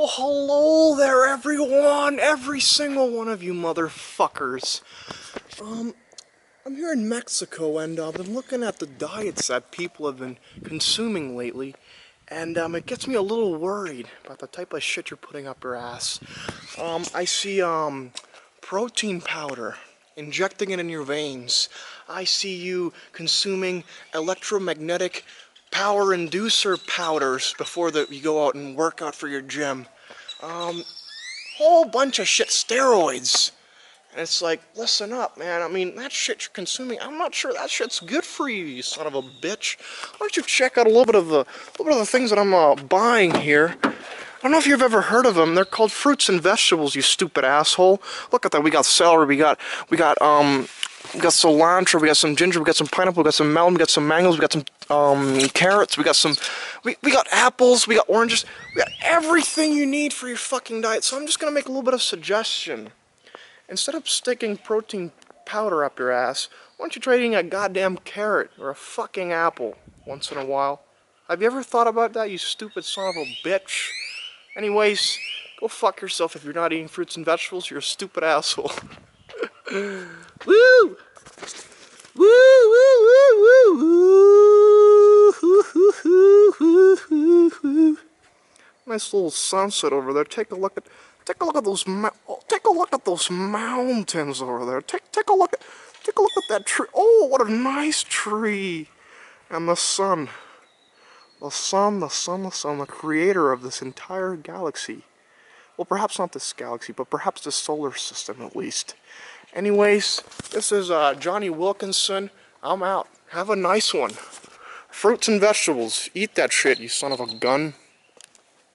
Well, hello there, everyone! Every single one of you motherfuckers. Um, I'm here in Mexico, and uh, I've been looking at the diets that people have been consuming lately, and um, it gets me a little worried about the type of shit you're putting up your ass. Um, I see um, protein powder, injecting it in your veins. I see you consuming electromagnetic power inducer powders before the, you go out and work out for your gym. Um, whole bunch of shit, steroids. And it's like, listen up, man. I mean, that shit you're consuming, I'm not sure that shit's good for you, you son of a bitch. Why don't you check out a little bit of the, little bit of the things that I'm uh, buying here. I don't know if you've ever heard of them. They're called fruits and vegetables, you stupid asshole. Look at that. We got celery. We got, we got, um, we got cilantro, we got some ginger, we got some pineapple, we got some melon, we got some mangoes, we got some um, carrots, we got some, we, we got apples, we got oranges, we got everything you need for your fucking diet. So I'm just gonna make a little bit of suggestion. Instead of sticking protein powder up your ass, why don't you try eating a goddamn carrot or a fucking apple once in a while? Have you ever thought about that, you stupid son of a bitch? Anyways, go fuck yourself if you're not eating fruits and vegetables, you're a stupid asshole. Woo! Woo! Woo! Woo! Woo! Woo! Nice little sunset over there. Take a look at take a look at those take a look at those mountains over there. Take take a look at take a look at that tree. Oh, what a nice tree! And the sun. The sun, the sun, the sun, the creator of this entire galaxy. Well, perhaps not this galaxy, but perhaps the solar system at least. Anyways, this is uh, Johnny Wilkinson. I'm out. Have a nice one. Fruits and vegetables. Eat that shit, you son of a gun.